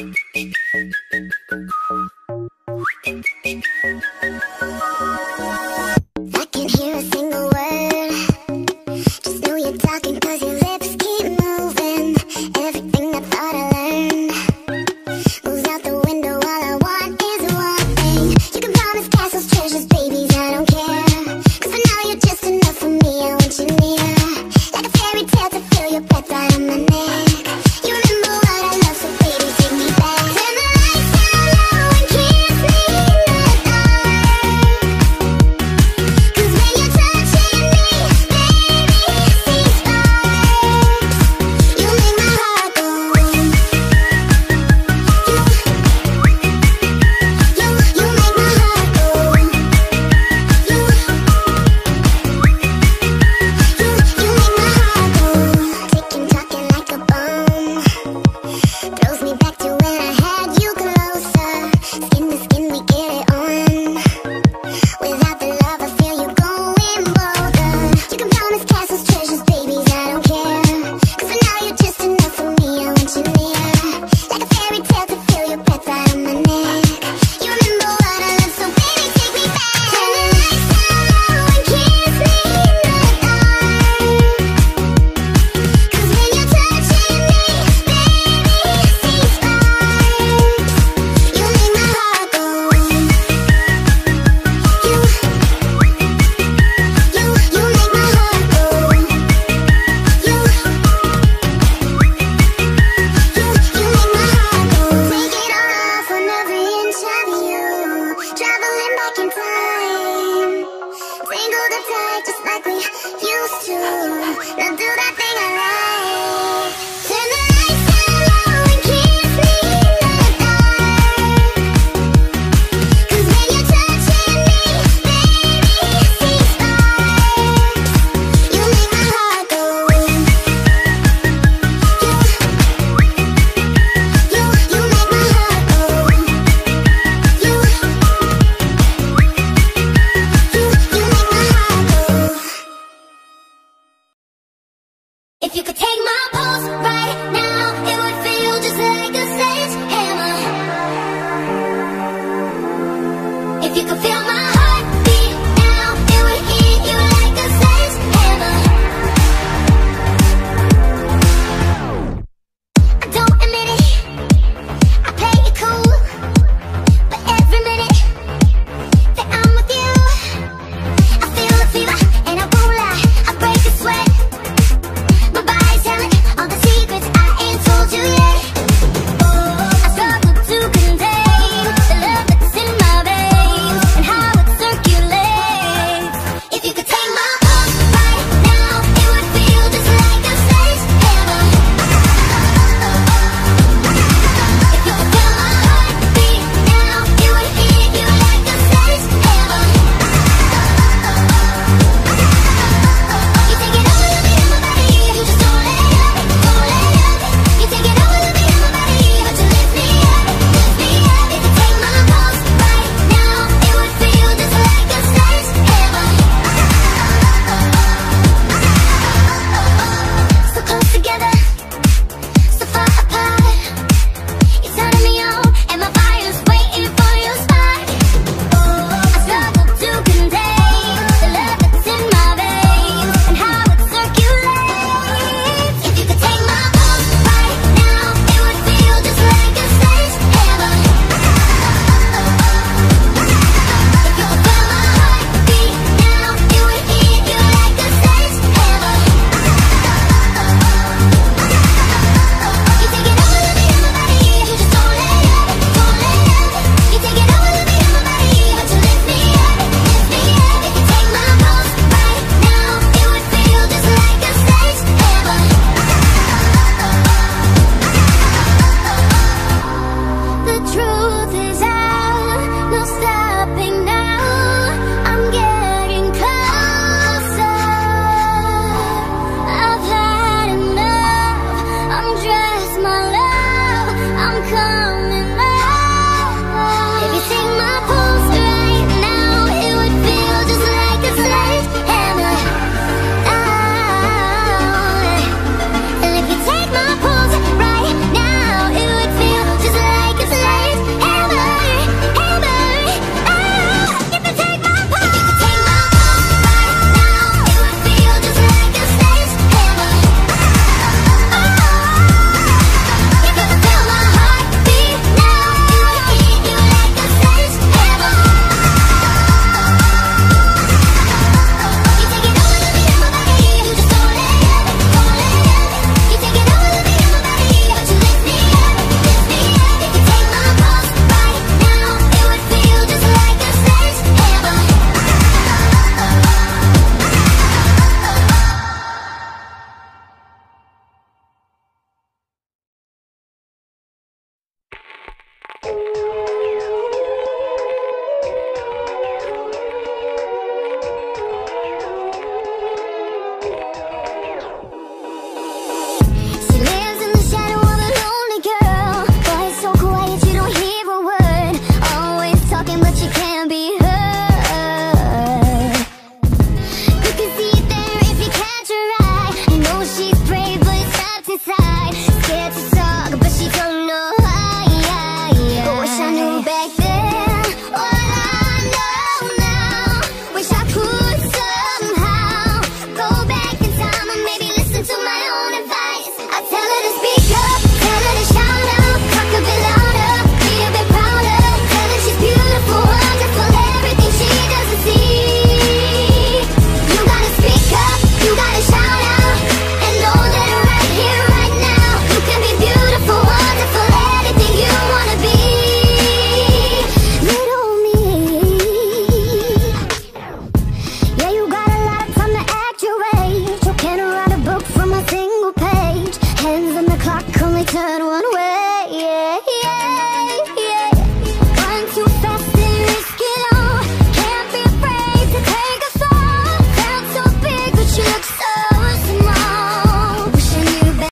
I scared to talk, but she don't know turn